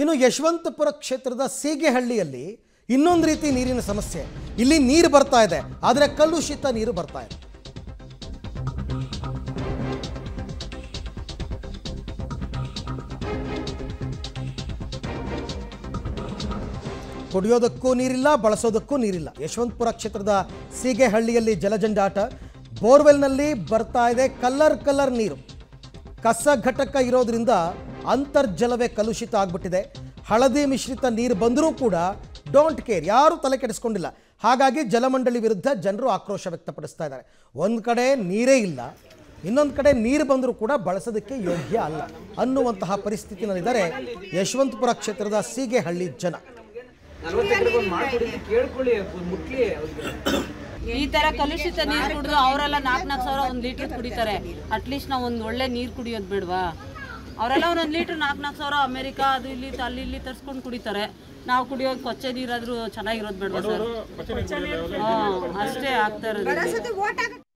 ಇನ್ನು ಯಶವಂತಪುರ ಕ್ಷೇತ್ರದ ಸೀಗೆಹಳ್ಳಿಯಲ್ಲಿ ಇನ್ನೊಂದು ರೀತಿ ನೀರಿನ ಸಮಸ್ಯೆ. ಇಲ್ಲಿ ನೀರು ಬರ್ತಾ ಇದೆ, ಆದರೆ ಕಲುಷಿತ ನೀರು ಬರ್ತಾ ಇದೆ. ಕುಡಿಯೋದಕ್ಕೂ ನೀರಿಲ್ಲ, ಬಳಸೋದಕ್ಕೂ ನೀರಿಲ್ಲ. ಯಶವಂತಪುರ ಕ್ಷೇತ್ರದ ಸೀಗೆಹಳ್ಳಿಯಲ್ಲಿ ಜಲಜಂಜಾಟ ಬೋರ್ವೆಲ್ನಲ್ಲಿ ಬರ್ತಾ ಇದೆ ಕಲ್ಲರ್ ಕಲ್ಲರ್ ನೀರು. ಕಸ ಘಟಕ ಇರೋದ್ರಿಂದ ಅಂತರ್ಜಲವೇ ಕಲುಷಿತ ಆಗ್ಬಿಟ್ಟಿದೆ. ಹಳದಿ ಮಿಶ್ರಿತ ನೀರು ಬಂದರೂ ಕೂಡ ಡೋಂಟ್ ಕೇರ್ ಯಾರೂ ತಲೆ ಕೆಡಿಸ್ಕೊಂಡಿಲ್ಲ. ಹಾಗಾಗಿ ಜಲಮಂಡಳಿ ವಿರುದ್ಧ ಜನರು ಆಕ್ರೋಶ ವ್ಯಕ್ತಪಡಿಸ್ತಾ ಇದ್ದಾರೆ. ಒಂದು ಕಡೆ ನೀರೇ ಇಲ್ಲ ಇನ್ನೊಂದು ಕಡೆ ನೀರು ಬಂದರೂ ಕೂಡ ಬಳಸೋದಕ್ಕೆ ಯೋಗ್ಯ ಅಲ್ಲ ಅನ್ನುವಂತಹ ಪರಿಸ್ಥಿತಿನಲ್ಲಿದ್ದಾರೆ ಯಶವಂತಪುರ ಕ್ಷೇತ್ರದ ಸೀಗೆಹಳ್ಳಿ ಜನ. ಈ ತರ ಕಲುಷಿತ ನೀರು ಕುಡಿದು ಅವರೆಲ್ಲ ನಾಲ್ಕು ನಾಲ್ಕು ಸಾವಿರ ಒಂದು ಲೀಟರ್ ಕುಡಿತಾರೆ. ಅಟ್ಲೀಸ್ಟ್ ನಾವು ಒಂದು ಒಳ್ಳೆ ನೀರು ಕುಡಿಯೋದು ಬೇಡವಾ? ಅವರೆಲ್ಲ ಒಂದೊಂದು ಲೀಟ್ರ್ ನಾಲ್ಕು ನಾಲ್ಕು ಸಾವಿರ ಅಮೇರಿಕಾ ಅದು ಇಲ್ಲಿ ಅಲ್ಲಿ ಇಲ್ಲಿ ತರಿಸ್ಕೊಂಡು ಕುಡಿತಾರೆ. ನಾವು ಕುಡಿಯೋದು ಕೊಚ್ಚೆ ನೀರಾದ್ರೂ ಚೆನ್ನಾಗಿರೋದು ಬೇಡ ಸರ್? ಹಾಂ ಅಷ್ಟೇ ಆಗ್ತಾ ಇರೋದು